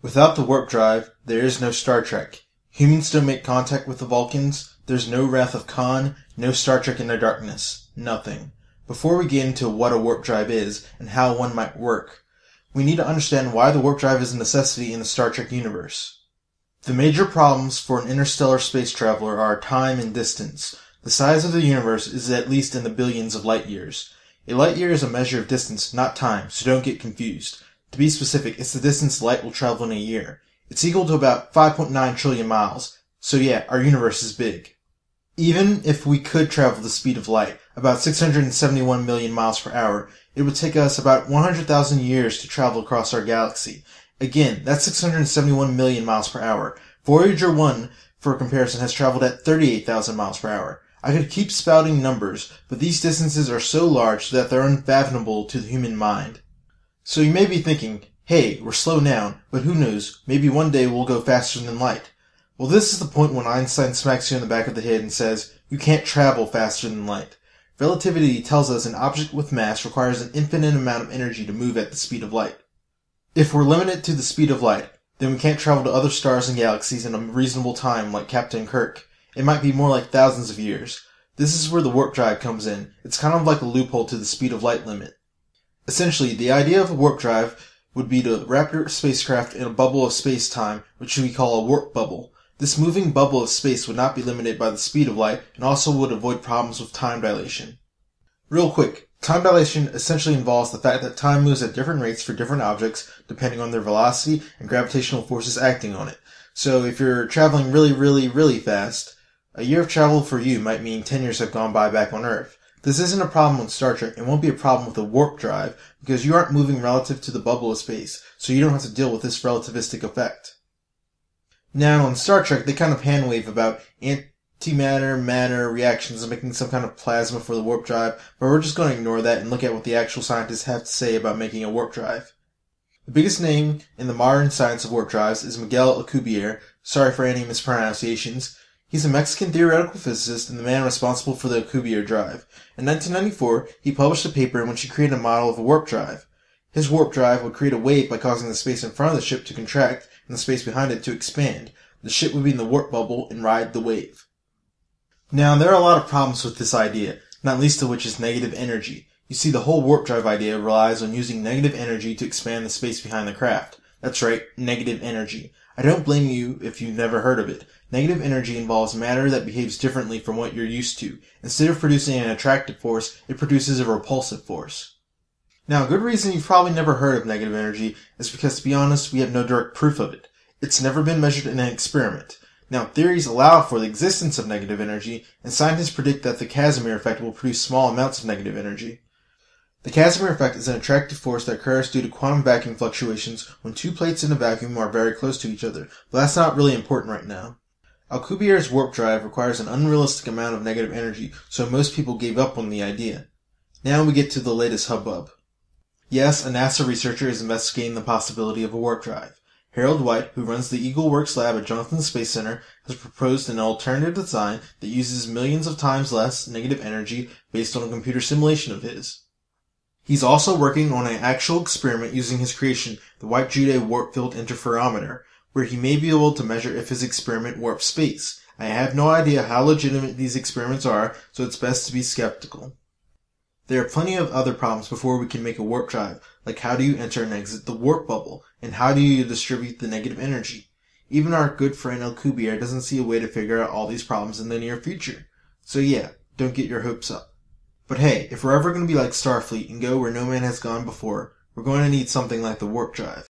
Without the warp drive, there is no Star Trek. Humans don't make contact with the Vulcans. There's no Wrath of Khan, no Star Trek Into Darkness. Nothing. Before we get into what a warp drive is and how one might work, we need to understand why the warp drive is a necessity in the Star Trek universe. The major problems for an interstellar space traveler are time and distance. The size of the universe is at least in the billions of light years. A light year is a measure of distance, not time, so don't get confused. To be specific, it's the distance light will travel in a year. It's equal to about 5.9 trillion miles. So yeah, our universe is big. Even if we could travel the speed of light, about 671 million miles per hour, it would take us about 100,000 years to travel across our galaxy. Again, that's 671 million miles per hour. Voyager 1, for comparison, has traveled at 38,000 miles per hour. I could keep spouting numbers, but these distances are so large that they're unfathomable to the human mind. So you may be thinking, hey, we're slow now, but who knows, maybe one day we'll go faster than light. Well, this is the point when Einstein smacks you in the back of the head and says, you can't travel faster than light. Relativity tells us an object with mass requires an infinite amount of energy to move at the speed of light. If we're limited to the speed of light, then we can't travel to other stars and galaxies in a reasonable time like Captain Kirk. It might be more like thousands of years. This is where the warp drive comes in. It's kind of like a loophole to the speed of light limit. Essentially, the idea of a warp drive would be to wrap your spacecraft in a bubble of space-time, which we call a warp bubble. This moving bubble of space would not be limited by the speed of light and also would avoid problems with time dilation. Real quick, time dilation essentially involves the fact that time moves at different rates for different objects depending on their velocity and gravitational forces acting on it. So if you're traveling really, really, really fast, a year of travel for you might mean 10 years have gone by back on Earth. This isn't a problem with Star Trek and won't be a problem with a warp drive because you aren't moving relative to the bubble of space, so you don't have to deal with this relativistic effect. Now, in Star Trek, they kind of handwave about antimatter matter reactions and making some kind of plasma for the warp drive, but we're just going to ignore that and look at what the actual scientists have to say about making a warp drive. The biggest name in the modern science of warp drives is Miguel Alcubierre. Sorry for any mispronunciations. He's a Mexican theoretical physicist and the man responsible for the Alcubierre drive. In 1994, he published a paper in which he created a model of a warp drive. His warp drive would create a wave by causing the space in front of the ship to contract and the space behind it to expand. The ship would be in the warp bubble and ride the wave. Now, there are a lot of problems with this idea, not least of which is negative energy. You see, the whole warp drive idea relies on using negative energy to expand the space behind the craft. That's right, negative energy. I don't blame you if you've never heard of it. Negative energy involves matter that behaves differently from what you're used to. Instead of producing an attractive force, it produces a repulsive force. Now, a good reason you've probably never heard of negative energy is because, to be honest, we have no direct proof of it. It's never been measured in an experiment. Now, theories allow for the existence of negative energy, and scientists predict that the Casimir effect will produce small amounts of negative energy. The Casimir effect is an attractive force that occurs due to quantum vacuum fluctuations when two plates in a vacuum are very close to each other, but that's not really important right now. Alcubierre's warp drive requires an unrealistic amount of negative energy, so most people gave up on the idea. Now we get to the latest hubbub. Yes, a NASA researcher is investigating the possibility of a warp drive. Harold White, who runs the Eagle Works lab at Johnson Space Center, has proposed an alternative design that uses millions of times less negative energy based on a computer simulation of his. He's also working on an actual experiment using his creation, the White-Juday Warp Field Interferometer, where he may be able to measure if his experiment warps space. I have no idea how legitimate these experiments are, so it's best to be skeptical. There are plenty of other problems before we can make a warp drive, like how do you enter and exit the warp bubble, and how do you distribute the negative energy. Even our good friend Alcubierre doesn't see a way to figure out all these problems in the near future. So yeah, don't get your hopes up. But hey, if we're ever going to be like Starfleet and go where no man has gone before, we're going to need something like the warp drive.